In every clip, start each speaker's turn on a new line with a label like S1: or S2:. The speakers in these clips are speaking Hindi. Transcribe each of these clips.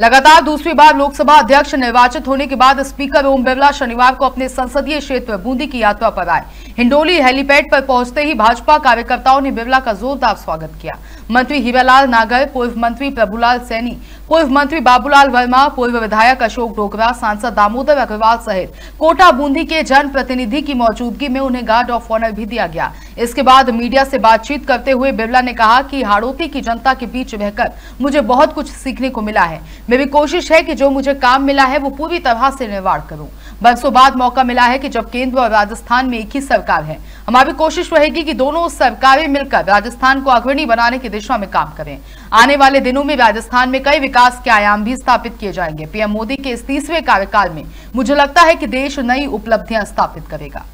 S1: लगातार दूसरी बार लोकसभा अध्यक्ष निर्वाचित होने के बाद स्पीकर ओम बिरला शनिवार को अपने संसदीय क्षेत्र बूंदी की यात्रा पर आए। हिंडोली हेलीपैड पर पहुँचते ही भाजपा कार्यकर्ताओं ने बिरला का जोरदार स्वागत किया। मंत्री हीरालाल नागर, पूर्व मंत्री प्रभुलाल सैनी, पूर्व मंत्री बाबूलाल वर्मा, पूर्व विधायक अशोक डोगरा, सांसद दामोदर अग्रवाल सहित कोटा बूंदी के जन प्रतिनिधि की मौजूदगी में उन्हें गार्ड ऑफ़ ऑनर भी दिया गया। इसके बाद मीडिया से बातचीत करते हुए बिरला ने कहा कि हाड़ोती की जनता के बीच रहकर मुझे बहुत कुछ सीखने को मिला है। मेरी कोशिश है कि जो मुझे काम मिला है, वो पूरी तरह से निर्माण करूँ। बरसों बाद मौका मिला है कि जब केंद्र और राजस्थान में एक ही सरकार है, हमारी कोशिश रहेगी कि दोनों सरकारें मिलकर राजस्थान को अग्रणी बनाने की दिशा में काम करें। आने वाले दिनों में राजस्थान में कई विकास के आयाम भी स्थापित किए जाएँगे। पीएम मोदी के इस तीसरे कार्यकाल में मुझे लगता है कि देश नई उपलब्धियाँ स्थापित करेगा।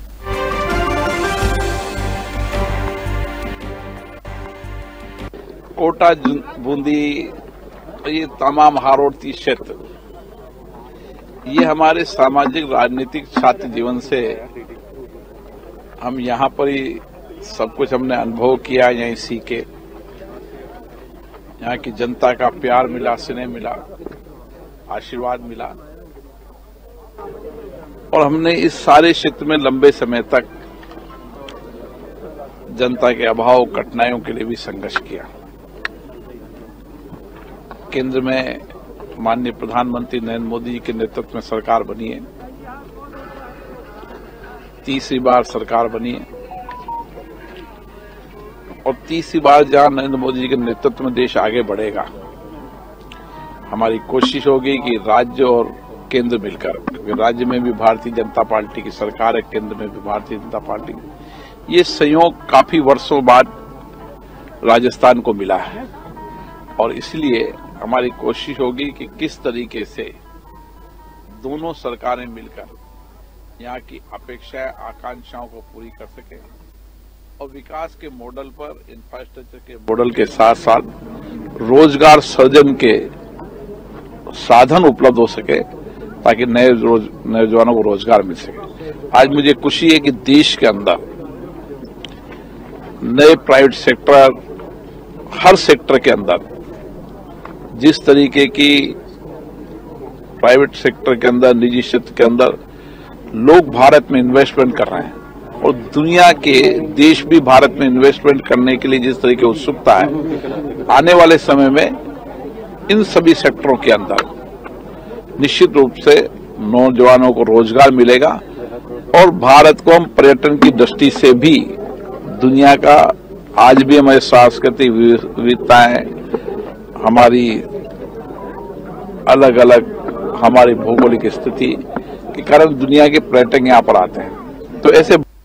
S2: कोटा बूंदी, ये तमाम हारोड़ती क्षेत्र। ये हमारे सामाजिक, राजनीतिक, छात्र जीवन से हम यहाँ पर ही सब कुछ हमने अनुभव किया, यहीं सीखे। यहाँ की जनता का प्यार मिला, स्नेह मिला, आशीर्वाद मिला। और हमने इस सारे क्षेत्र में लंबे समय तक जनता के अभाव, कठिनाइयों के लिए भी संघर्ष किया। केंद्र में माननीय प्रधानमंत्री नरेंद्र मोदी जी के नेतृत्व में सरकार बनी है। तीसरी बार सरकार बनी है। और तीसरी बार जहाँ नरेंद्र मोदी जी के नेतृत्व में देश आगे बढ़ेगा, हमारी कोशिश होगी कि राज्य और केंद्र मिलकर, क्योंकि राज्य में भी भारतीय जनता पार्टी की सरकार है, केंद्र में भी भारतीय जनता पार्टी ये संयोग काफ़ी वर्षों बाद राजस्थान को मिला है। और इसलिए हमारी कोशिश होगी कि किस तरीके से दोनों सरकारें मिलकर यहाँ की अपेक्षाएँ, आकांक्षाओं को पूरी कर सके और विकास के मॉडल पर इंफ्रास्ट्रक्चर के मॉडल के साथ साथ रोज़गार सृजन के साधन उपलब्ध हो सके ताकि नए नौजवानों को रोज़गार मिल सके। आज मुझे खुशी है कि देश के अंदर नए प्राइवेट सेक्टर हर सेक्टर के अंदर जिस तरीके की प्राइवेट सेक्टर के अंदर, निजी क्षेत्र के अंदर लोग भारत में इन्वेस्टमेंट कर रहे हैं और दुनिया के देश भी भारत में इन्वेस्टमेंट करने के लिए जिस तरीके उत्सुकता है, आने वाले समय में इन सभी सेक्टरों के अंदर निश्चित रूप से नौजवानों को रोज़गार मिलेगा और भारत को हम पर्यटन की दृष्टि से भी दुनिया का आज भी हमारे सांस्कृतिक विविधताएँ हमारी अलग अलग हमारी भौगोलिक स्थिति के कारण दुनिया के पर्यटक यहाँ पर आते हैं। तो ऐसे